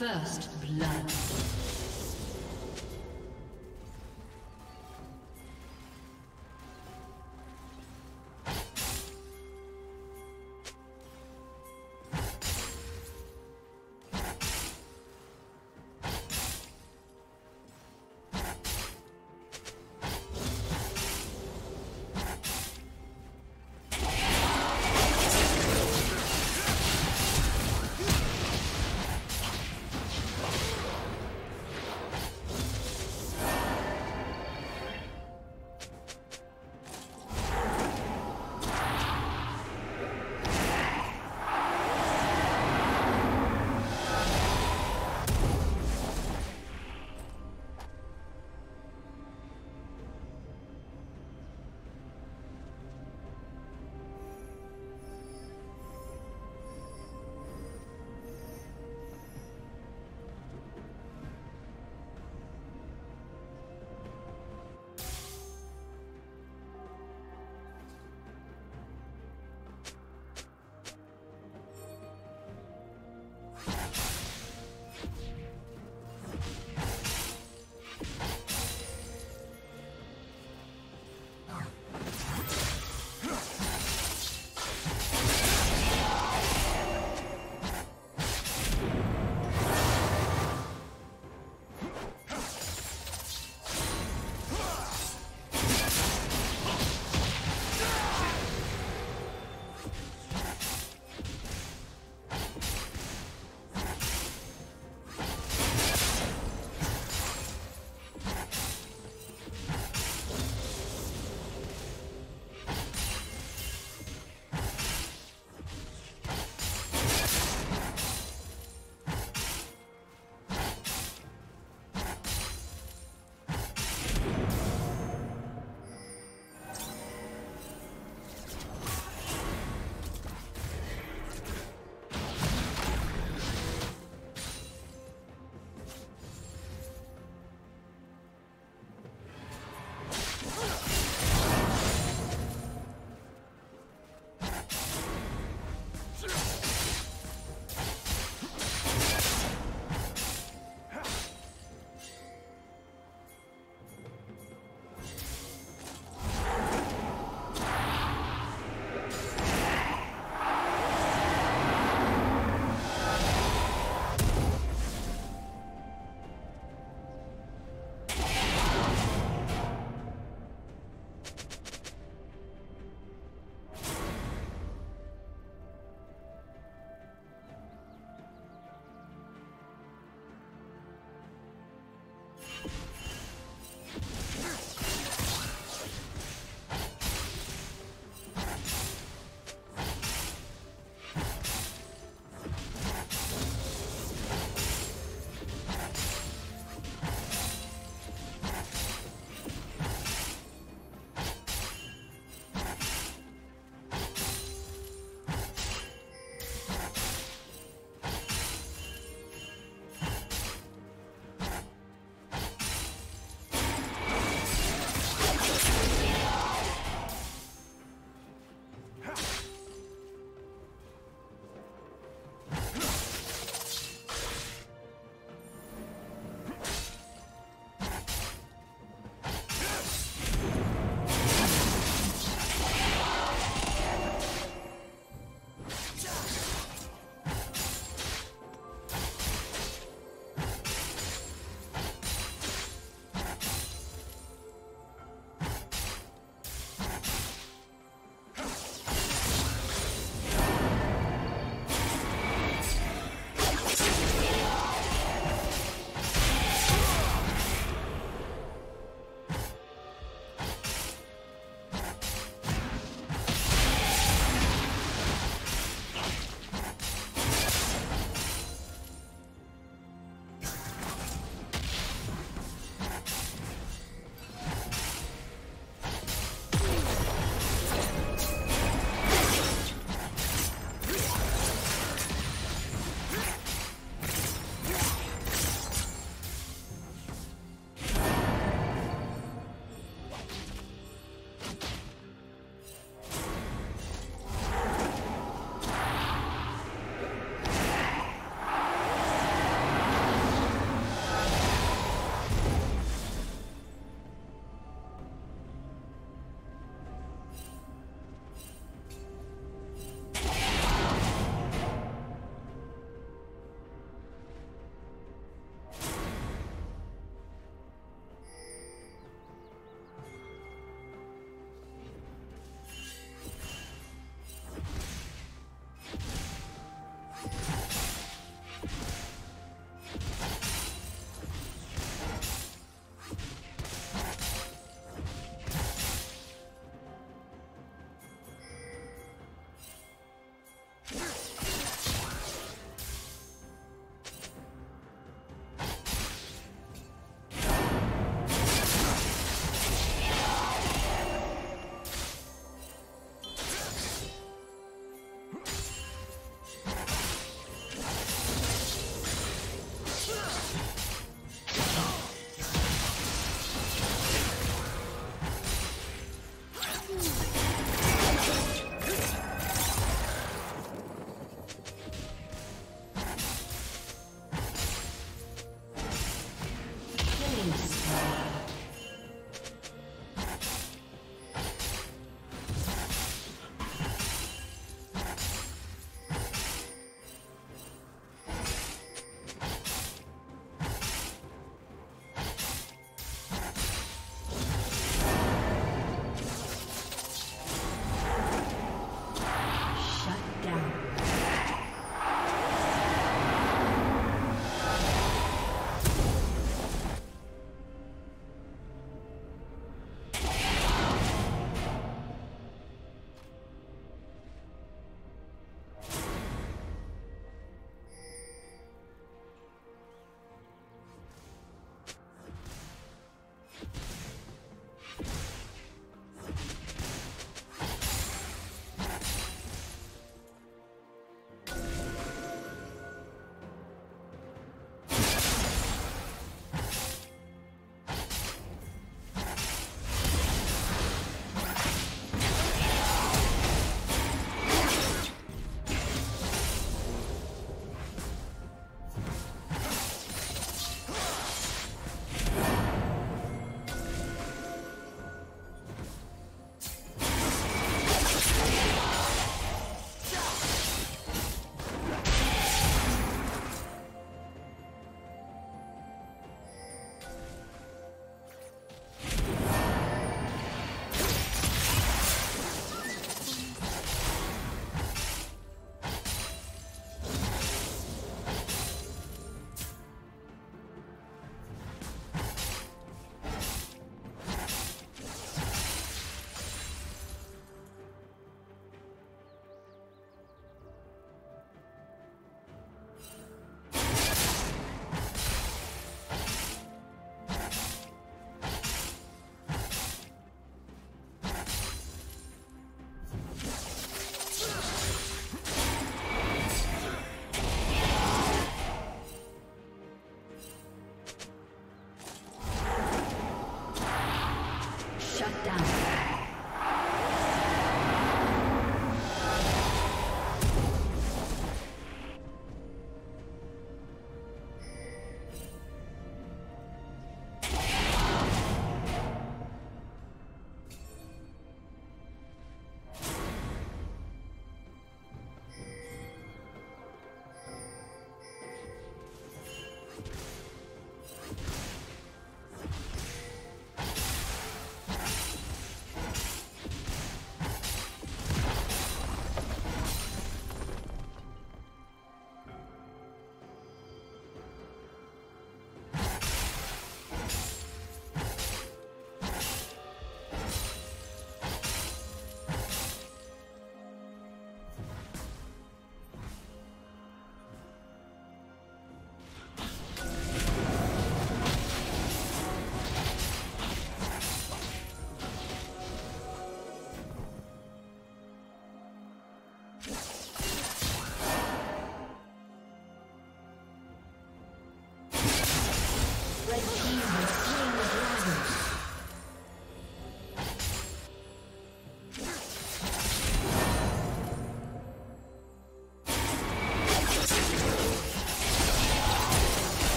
First blood.